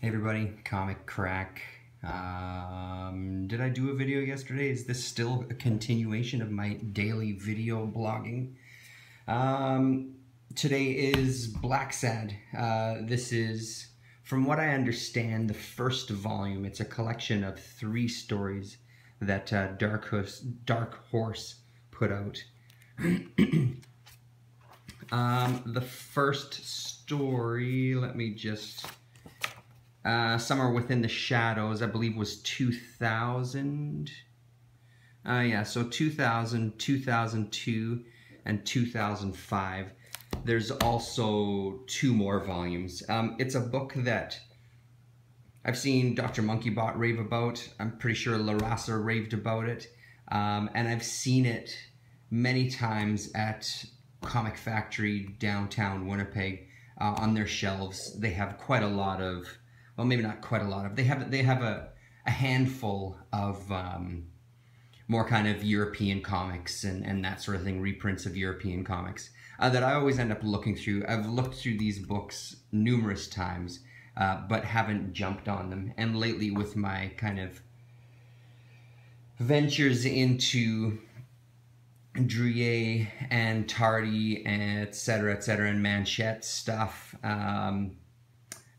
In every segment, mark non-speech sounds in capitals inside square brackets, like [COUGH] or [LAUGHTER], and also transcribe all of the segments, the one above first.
Hey everybody, Comic Crack. Um, did I do a video yesterday? Is this still a continuation of my daily video blogging? Um, today is Blacksad. Uh, this is, from what I understand, the first volume. It's a collection of three stories that uh, Dark, Horse, Dark Horse put out. [CLEARS THROAT] um, the first story, let me just uh, Somewhere Within the Shadows, I believe was 2000. Uh, yeah, so 2000, 2002, and 2005. There's also two more volumes. Um, it's a book that I've seen Dr. Monkeybot rave about. I'm pretty sure Larasa raved about it. Um, and I've seen it many times at Comic Factory downtown Winnipeg uh, on their shelves. They have quite a lot of well, maybe not quite a lot of. They have they have a, a handful of um, more kind of European comics and, and that sort of thing, reprints of European comics uh, that I always end up looking through. I've looked through these books numerous times, uh, but haven't jumped on them. And lately, with my kind of ventures into Druillet and Tardi, etc., etc., and Manchette stuff. Um,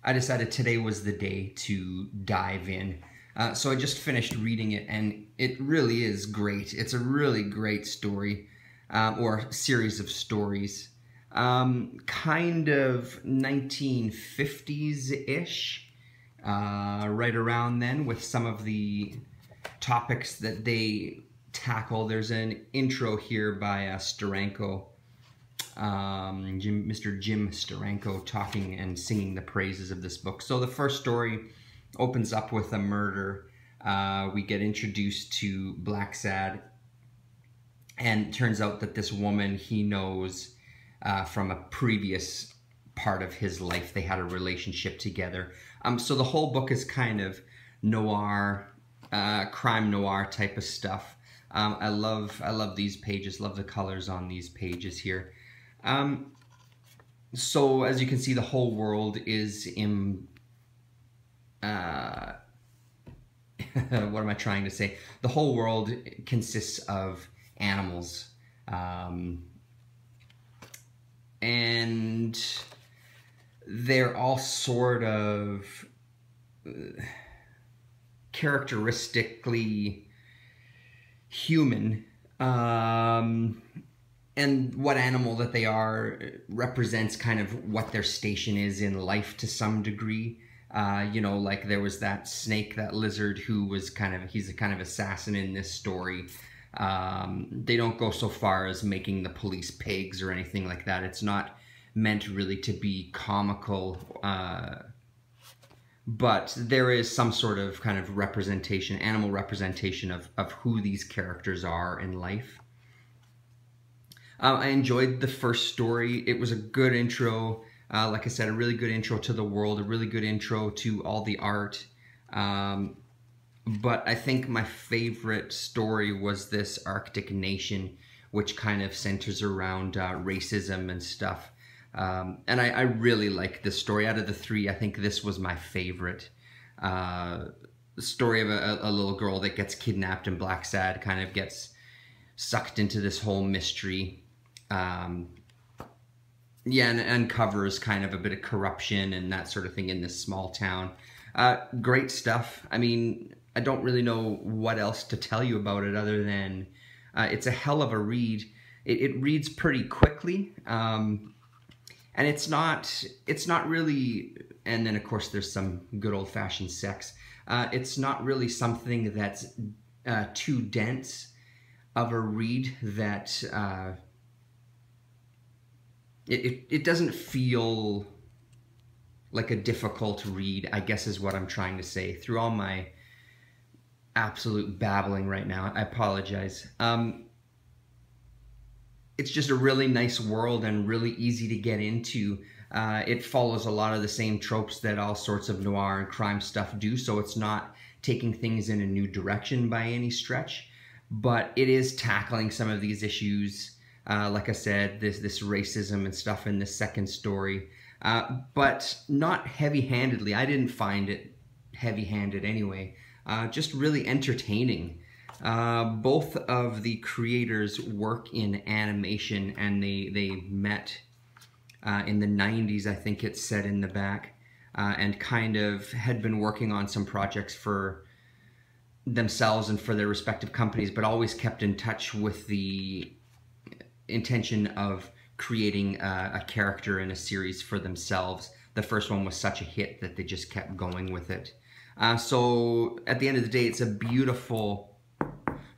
I decided today was the day to dive in. Uh, so I just finished reading it, and it really is great. It's a really great story, um, or series of stories. Um, kind of 1950s-ish, uh, right around then, with some of the topics that they tackle. There's an intro here by uh, Steranko um, Jim, Mr. Jim Steranko talking and singing the praises of this book. So the first story opens up with a murder. Uh, we get introduced to Blacksad, and turns out that this woman he knows uh, from a previous part of his life. They had a relationship together. Um, so the whole book is kind of noir, uh, crime noir type of stuff. Um, I love I love these pages. Love the colors on these pages here. Um, so as you can see, the whole world is in. Uh, [LAUGHS] what am I trying to say? The whole world consists of animals. Um, and they're all sort of uh, characteristically human. Um, and what animal that they are represents kind of what their station is in life to some degree. Uh, you know, like there was that snake, that lizard who was kind of, he's a kind of assassin in this story. Um, they don't go so far as making the police pigs or anything like that. It's not meant really to be comical. Uh, but there is some sort of kind of representation, animal representation of, of who these characters are in life. Um, I enjoyed the first story. It was a good intro. Uh, like I said, a really good intro to the world, a really good intro to all the art. Um, but I think my favorite story was this Arctic Nation, which kind of centers around uh, racism and stuff. Um, and I, I, really like this story. Out of the three, I think this was my favorite. Uh, story of a, a, little girl that gets kidnapped and Blacksad kind of gets sucked into this whole mystery um, yeah, and uncovers kind of a bit of corruption and that sort of thing in this small town. Uh, great stuff. I mean, I don't really know what else to tell you about it other than uh, it's a hell of a read. It, it reads pretty quickly, um, and it's not it's not really. And then of course there's some good old fashioned sex. Uh, it's not really something that's uh, too dense of a read that uh, it, it, it doesn't feel like a difficult read, I guess is what I'm trying to say. Through all my absolute babbling right now, I apologize. Um, it's just a really nice world and really easy to get into. Uh, it follows a lot of the same tropes that all sorts of noir and crime stuff do, so it's not taking things in a new direction by any stretch, but it is tackling some of these issues uh, like I said, this this racism and stuff in the second story. uh, but not heavy-handedly. I didn't find it heavy-handed anyway. Uh, just really entertaining. Uh, both of the creators work in animation and they, they met uh, in the 90s, I think it said in the back, uh, and kind of had been working on some projects for themselves and for their respective companies, but always kept in touch with the intention of creating a, a character in a series for themselves. The first one was such a hit that they just kept going with it. Uh, so at the end of the day, it's a beautiful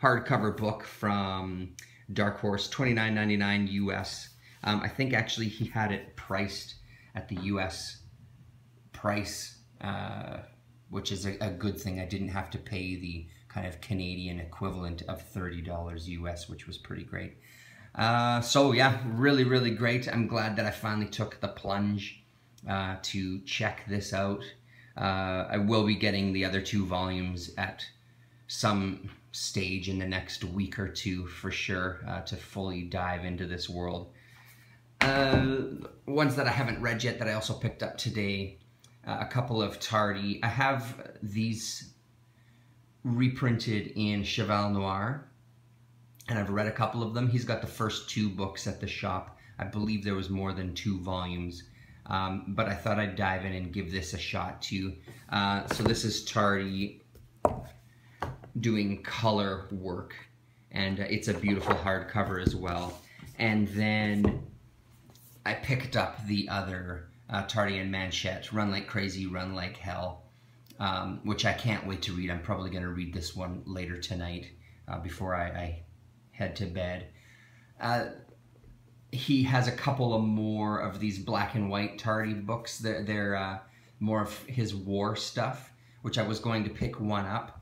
hardcover book from Dark Horse, twenty nine ninety nine US. Um, I think actually he had it priced at the US price, uh, which is a, a, good thing. I didn't have to pay the kind of Canadian equivalent of $30 US, which was pretty great. Uh, so yeah, really, really great. I'm glad that I finally took the plunge uh, to check this out. Uh, I will be getting the other two volumes at some stage in the next week or two for sure uh, to fully dive into this world. Uh, ones that I haven't read yet that I also picked up today, a couple of Tardi. I have these reprinted in Cheval Noir, and I've read a couple of them. He's got the first two books at the shop. I believe there was more than two volumes. Um, but I thought I'd dive in and give this a shot too. Uh, so this is Tardi doing color work, and uh, it's a beautiful hardcover as well. And then I picked up the other uh, Tardi and Manchette, Run Like Crazy, Run Like Hell, um, which I can't wait to read. I'm probably going to read this one later tonight uh, before I, I, head to bed. Uh, he has a couple of more of these black and white Tardi books. They're, they're uh, more of his war stuff, which I was going to pick one up.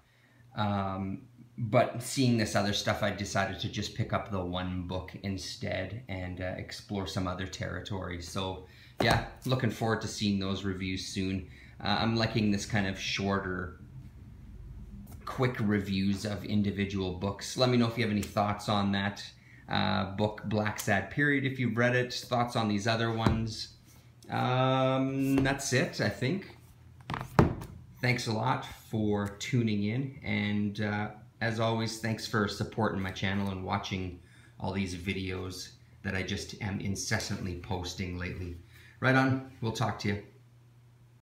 Um, but seeing this other stuff, I decided to just pick up the one book instead and uh, explore some other territory. So yeah, looking forward to seeing those reviews soon. Uh, I'm liking this kind of shorter, quick reviews of individual books. Let me know if you have any thoughts on that uh, book Blacksad Period if you've read it, thoughts on these other ones. Um, that's it, I think. Thanks a lot for tuning in, and uh, as always, thanks for supporting my channel and watching all these videos that I just am incessantly posting lately. Right on, we'll talk to you.